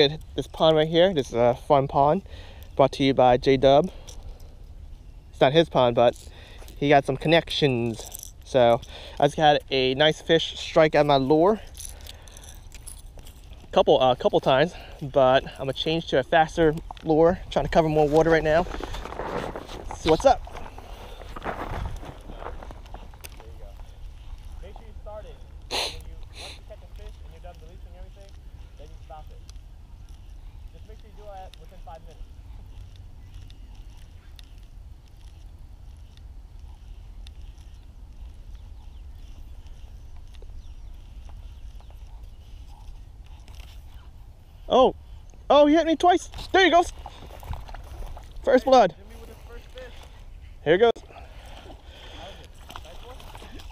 we had this pond right here. This is a fun pond, brought to you by J Dub. It's not his pond, but he got some connections. So I just had a nice fish strike at my lure. a Couple, a uh, couple times, but I'm gonna change to a faster lure. Trying to cover more water right now. See what's up. Oh, oh, he hit me twice. There he goes. First blood. Here goes.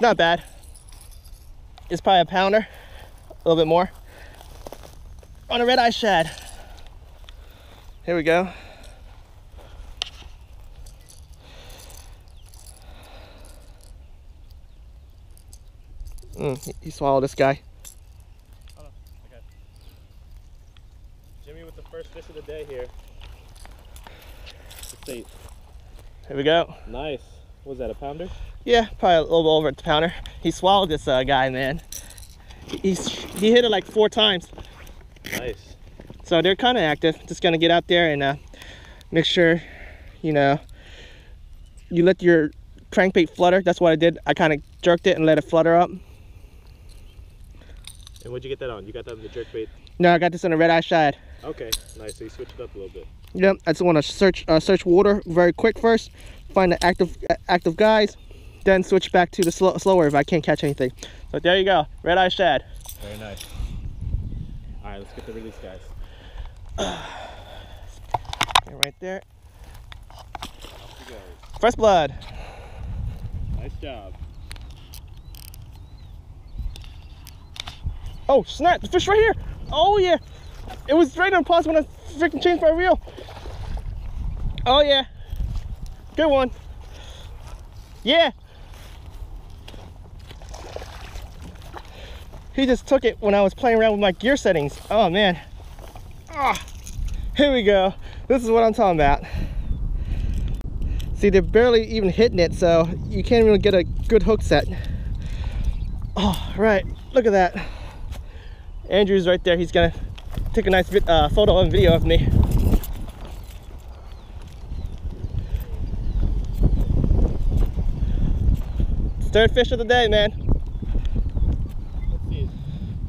Not bad. It's probably a pounder, a little bit more. On a red eye shad. Here we go. Mm, he swallowed this guy. first fish of the day here. Let's see. Here we go. Nice. Was that a pounder? Yeah, probably a little over a pounder. He swallowed this uh, guy, man. He's he hit it like four times. Nice. So they're kind of active. Just gonna get out there and uh, make sure, you know, you let your crankbait flutter. That's what I did. I kind of jerked it and let it flutter up. And what'd you get that on? You got that on the jerk bait? No, I got this on a red eye shad. Okay, nice. So you switched it up a little bit. Yep, I just want to search uh, search water very quick first, find the active active guys, then switch back to the slow, slower if I can't catch anything. So there you go, red eye shad. Very nice. All right, let's get the release, guys. right there. First blood. Nice job. Oh snap! The fish right here. Oh yeah. It was right on pause when I freaking changed my reel. Oh yeah. Good one. Yeah. He just took it when I was playing around with my gear settings. Oh man. Ah, here we go. This is what I'm talking about. See, they're barely even hitting it, so you can't even get a good hook set. Oh, right. Look at that. Andrew's right there. He's gonna take a nice uh, photo and video of me. third fish of the day, man.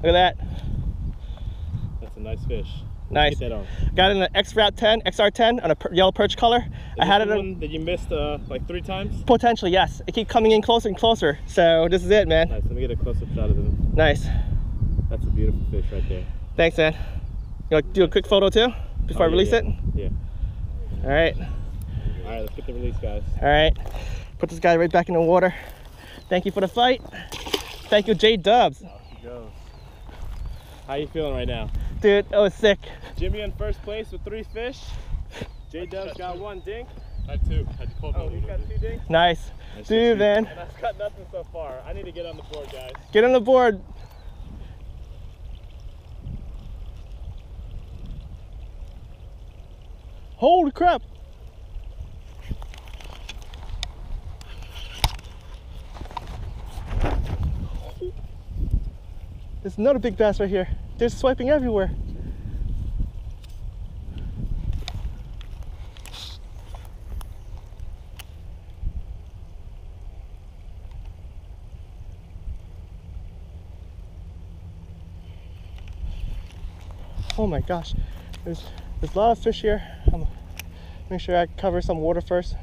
Look at that. That's a nice fish. Nice. Got in an X-Rap 10, XR10 on a per yellow perch color. Is I had it one that you missed uh, like three times? Potentially, yes. It keep coming in closer and closer. So this is it, man. Nice. Let me get a close-up shot of him. Nice. That's a beautiful fish right there. Thanks, man. You want to do a quick photo too before oh, I release yeah. it? Yeah. All right. All right, let's get the release, guys. All right. Put this guy right back in the water. Thank you for the fight. Thank you, J Dubs. How you feeling right now? Dude, it was sick. Jimmy in first place with three fish. J Dubs got two. one dink. I had two. I had oh, he's got two dinks? Nice. nice Dude, man. And I've got nothing so far. I need to get on the board, guys. Get on the board. Holy crap! There's another big bass right here. They're swiping everywhere. Oh my gosh, there's there's a lot of fish here. I'm make sure I cover some water first.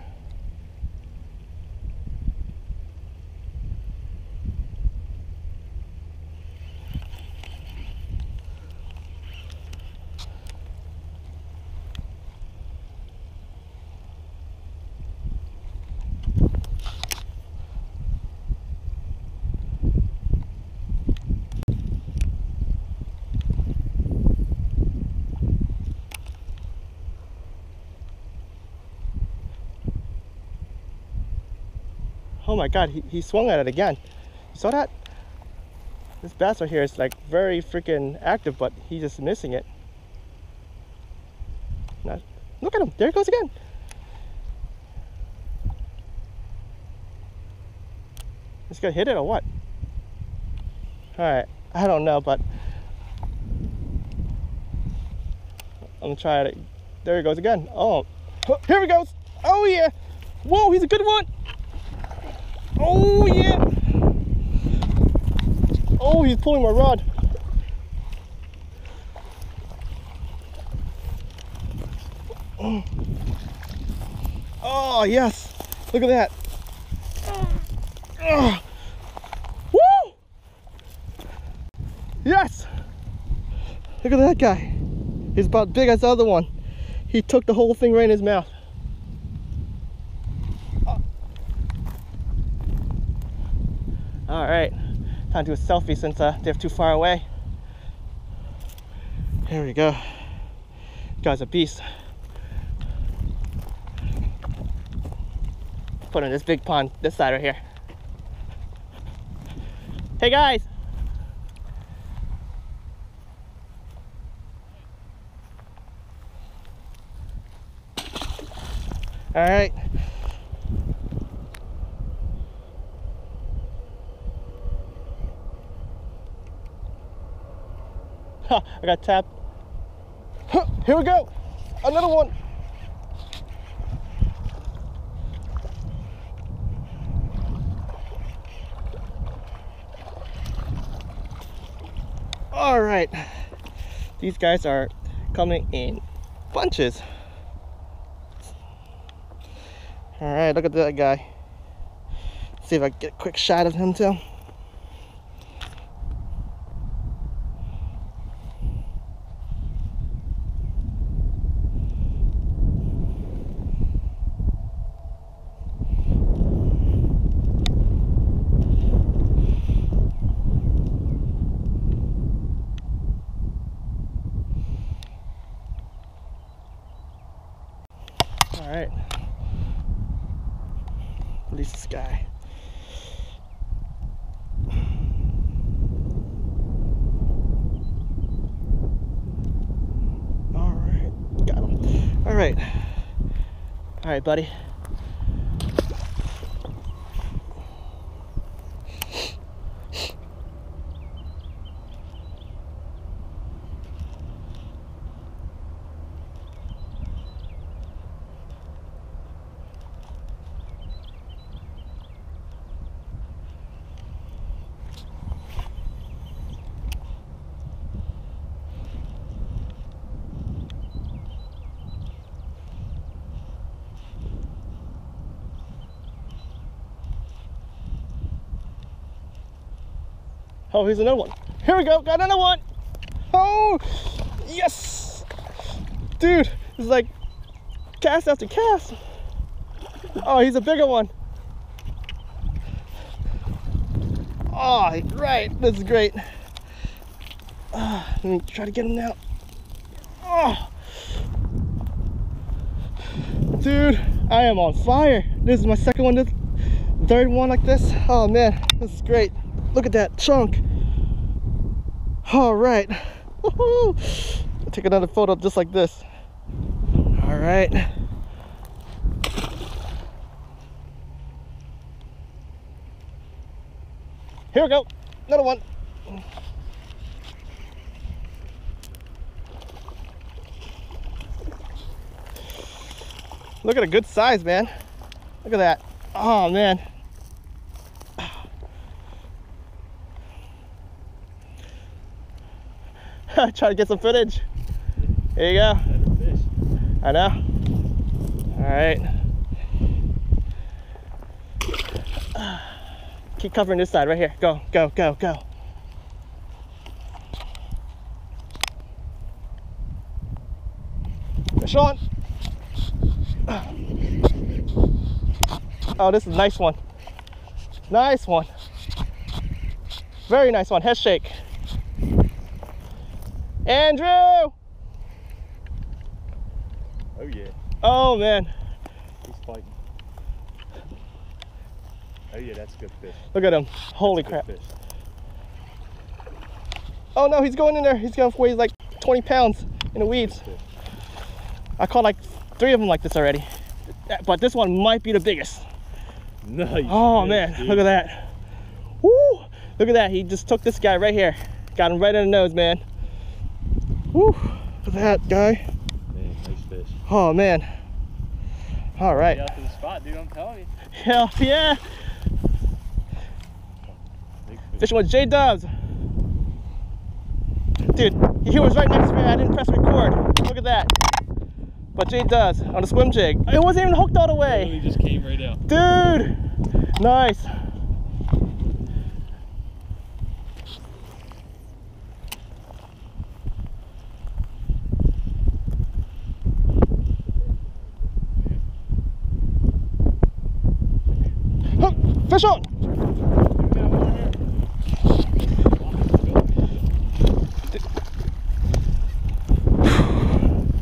Oh my God, he, he swung at it again. You saw that? This bass right here is like very freaking active, but he's just missing it. Not, look at him, there he goes again. He's gonna hit it or what? Alright, I don't know, but I'm gonna try it. There he goes again. Oh, here he goes. Oh yeah. Whoa, he's a good one. Oh yeah. Oh, he's pulling my rod. Oh yes. Look at that. Oh. Woo! Yes. Look at that guy. He's about big as the other one. He took the whole thing right in his mouth. All right, time to do a selfie since uh, they're too far away. Here we go. Guy's a beast. Put in this big pond, this side right here. Hey guys. All right. Ha, I got tapped. Here we go. Another one. All right. These guys are coming in bunches. All right, look at that guy. See if I get a quick shot of him too. All right. Release this guy. All right, got him. All right, all right, buddy. Oh, here's another one. Here we go, got another one. Oh, yes. Dude, it's like cast after cast. Oh, he's a bigger one. Oh, right, this is great. Ah, let me try to get him now. Oh, dude, I am on fire. This is my second one, this third one like this. Oh man, this is great. Look at that chunk. All right. Take another photo just like this. All right. Here we go. Another one. Look at a good size, man. Look at that. Oh, man. Try to get some footage. Here you go. I know. All right. Keep covering this side right here. Go, go, go, go. Fish on. Oh, this is a nice one. Nice one. Very nice one. Head shake. Andrew! Oh yeah, Oh man, he's fighting. Oh yeah, that's a good fish. look at him. Holy crap. Fish. Oh no, he's going in there. He's gonna weigh like 20 pounds in the weeds. I caught like three of them like this already. But this one might be the biggest. Nice. Oh fish, man, dude. look at that. Woo! Look at that. He just took this guy right here. Got him right in the nose, man. Woo! Look at that guy. Man, nice fish. Oh man. All right. Get out to the spot, dude. I'm telling you. Hell yeah. Big fish. Fishing with J Dubs. Dude, he was right next to me. I didn't press record. Look at that. But J does on a swim jig. It wasn't even hooked all the way. Literally just came right out. Dude! Nice. Hook! Fish!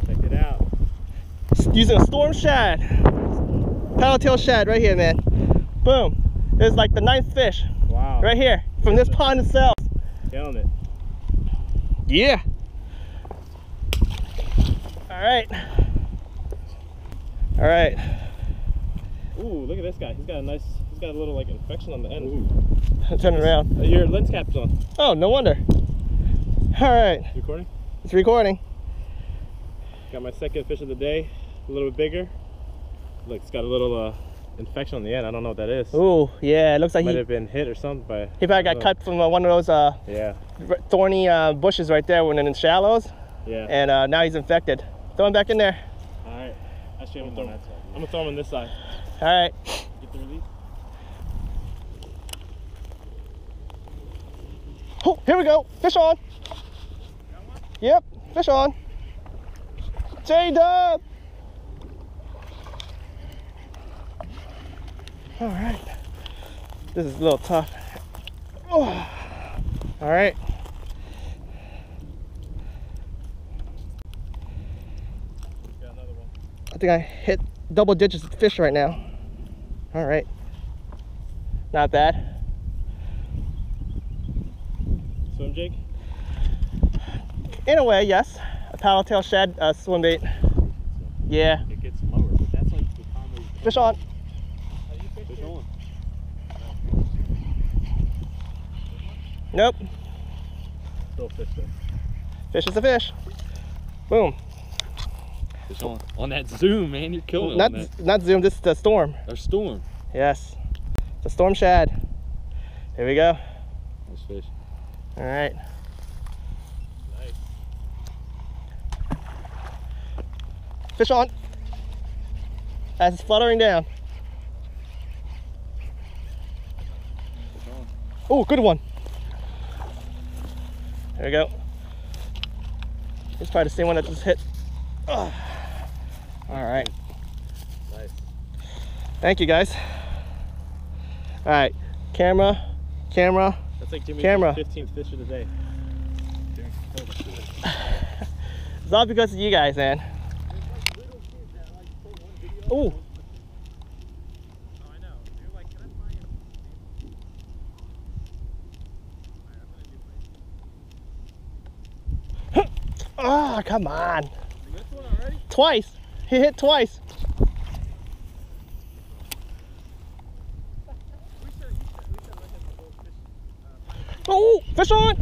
Check it out. Using a storm shad. Paddletail shad right here, man. Boom. It's like the ninth fish Wow. right here from this pond itself. Killing it. Yeah. All right. All right. Ooh, look at this guy. He's got a nice, got a little like infection on the end. Turn it around. Uh, Your lens cap's on. Oh, no wonder. All right. You recording? It's recording. Got my second fish of the day. A little bit bigger. Look, it's got a little uh, infection on the end. I don't know what that is. Ooh, yeah. It looks like he Might he, have been hit or something by. he probably got know. cut from uh, one of those uh, Yeah. thorny uh, bushes right there when in the shallows. Yeah. And uh, now he's infected. Throw him back in there. All right. Actually, I'm gonna throw him. I'm gonna throw him on this side. All right. Get the release. Oh, here we go. Fish on. Yep, fish on. J Dub. All right. This is a little tough. Oh. All right. I think I hit double digits fish right now. All right. Not bad. Swim jig. In a way, yes. A paddle tail shad uh, swim bait. Yeah. It gets lower, but that's like the you Fish on. fish on. Nope. Still fish there. Fish is a fish. Boom. Fish on. On that zoom, man, you're killing Not that. not zoom. This is the storm. Or storm. Yes. The storm shad. Here we go. Nice fish. All right. Nice. Fish on. As it's fluttering down. Oh, good one. There we go. It's probably the same one that just hit. All right. Nice. Thank you, guys. All right. Camera. Camera. That's like Jimmy's Camera. 15th fish of the day. It's all because of you guys, man. Ooh. Ah, come on. Twice. He hit twice. Oh, fish on.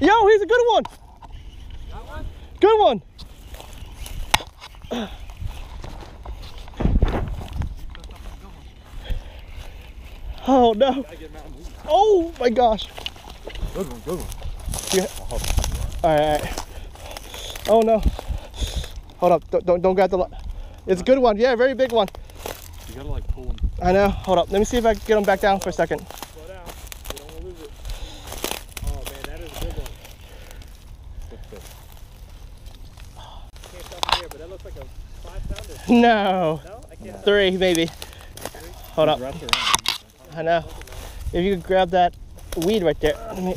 Yo, he's a good one. Good one. Oh no. Oh my gosh. Good one, good one. Yeah. All right, all right. Oh no. Hold up. Don't, don't, don't grab the. li- It's a good one. Yeah, very big one. You gotta like pull him. I know. Hold up. Let me see if I can get him back down for a second. Slow down. You don't want to lose it. Oh man, that is a good one. Can't tell from here, but that looks like a five pounder. No. No, I can't. Three, maybe. Hold up. I know. If you could grab that weed right there. Let me,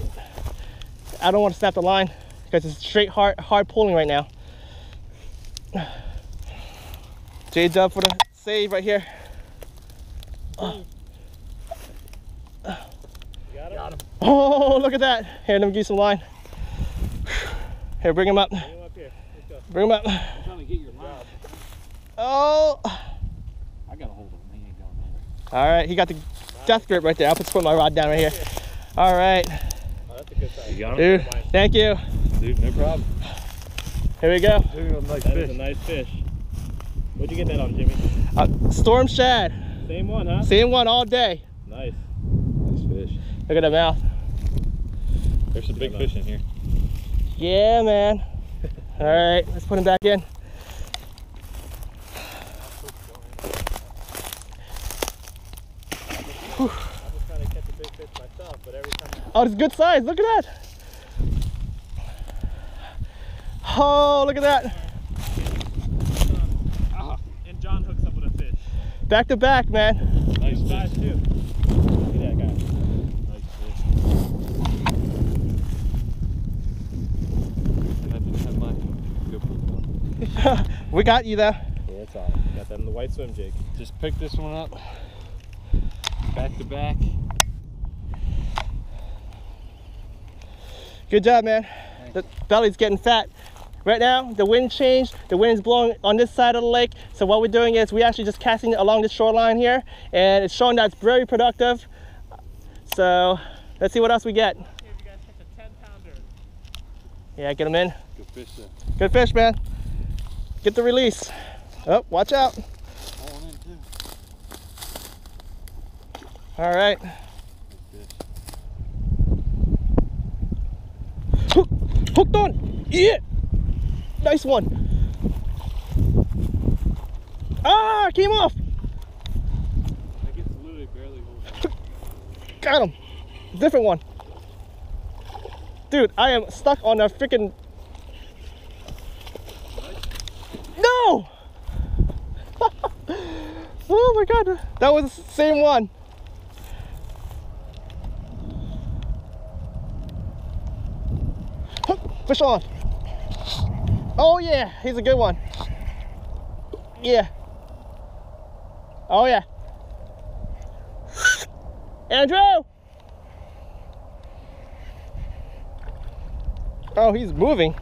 I don't want to snap the line because it's straight hard hard pulling right now. J Dub for the save right here. Got him? Oh Oh, look at that. Here, let me give you some line. Here, bring him up. Bring him up here. Let's go. Bring him up. I'm trying to get your line. Oh. I got a hold of him. He ain't going nowhere. All right, he got the death grip right there. I'll put, put my rod down right here. All right, Oh, that's a good size. You got him? dude. Thank you. Dude, no problem. Here we go. Dude, a nice That is a nice fish. What'd you get that on, Jimmy? Uh, storm shad. Same one, huh? Same one all day. Nice. Nice fish. Look at the mouth. There's some big fish in here. Yeah, man. All right, let's put him back in. I was trying to catch a big fish myself, but every time I Oh, it's good size. Look at that. Oh, look at that. Uh-huh. and John hooks up with a fish. Back to back, man. Nice size too. Look at that guy. Nice fish. I didn't have my we got you though. Yeah, it's all. Got that in the white swim jig. Just pick this one up. Back to back. Good job, man. The belly's getting fat. Right now, the wind changed. The wind is blowing on this side of the lake. So what we're doing is we're actually just casting along the shoreline here, and it's showing that it's very productive. So let's see what else we get. See if you guys catch a 10 pounder. Yeah, get them in. Good fish there. Good fish, man. Get the release. Oh, watch out. All in too. All right. Good fish. Hook, hooked on. Yeah. Nice one. Ah, came off. Got him. Different one. Dude, I am stuck on a freaking. No! oh my god, that was the same one. Fish on. Oh yeah, he's a good one. Yeah. Oh yeah. Andrew! Oh, he's moving.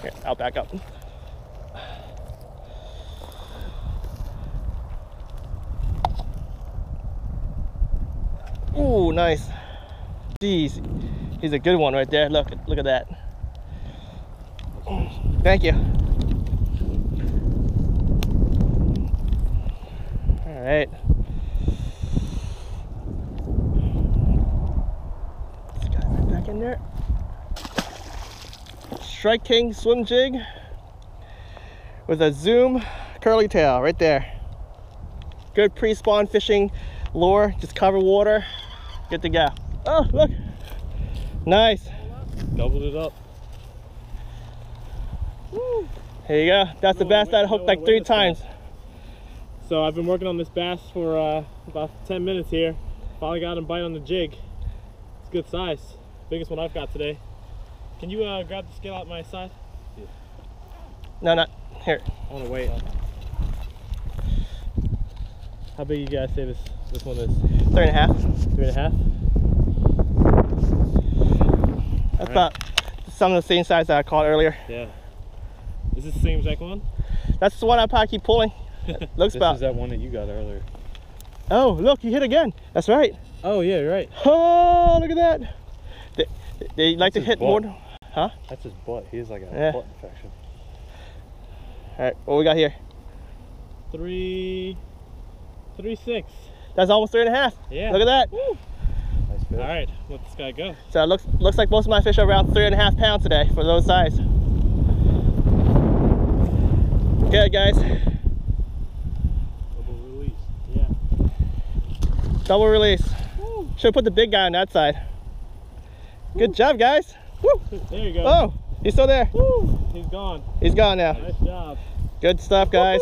Here, I'll back up. Ooh, nice. Jeez, he's a good one right there. Look, look at that. Thank you. All right. This guy right back in there. Strike King swim jig with a zoom curly tail right there. Good pre-spawn fishing lure, just cover water, good the go. Oh, look, nice. Doubled it up. Here you go. That's the bass wait, I hooked no, like three times. So I've been working on this bass for uh, about 10 minutes here. Finally got him bite on the jig. It's good size. Biggest one I've got today. Can you uh, grab the scale out my side? No, not here. I want to wait. How big you guys say this this one is? Three and a half. Three and a half? That's Alright. about some of the same size that I caught earlier. Yeah. Is this the same exact one? That's the one I probably keep pulling. Looks This about. is that one that you got earlier. Oh, look, you hit again. That's right. Oh yeah, you're right. Oh, look at that. They, they like to hit butt. more. All That's his butt. He has like a Yeah. butt infection. All right, what we got here? Three, three six. That's almost three and a half. Yeah. Look at that. Nice fish. All right, let this guy go. So it looks looks like most of my fish are around three and a half pounds today for those size. Good guys, Double release. Yeah. double release. Should have put the big guy on that side. Good job, guys. Woo. There you go. Oh, he's still there. Woo! He's gone. He's gone now. Nice job. Good stuff, guys.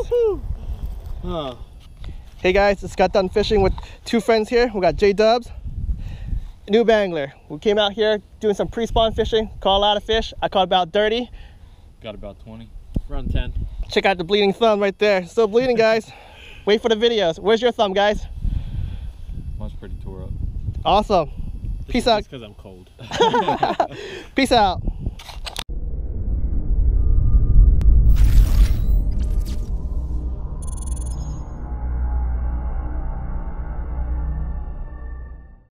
Huh. Hey guys, just got done fishing with two friends here. We got J Dubs, Noob Angler. We came out here doing some pre-spawn fishing, caught a lot of fish. I caught about 30. Got about 20. around 10. Check out the bleeding thumb right there. Still bleeding, guys. Wait for the videos. Where's your thumb, guys? Mine's pretty tore up. Awesome. Peace out. because I'm cold. Peace out.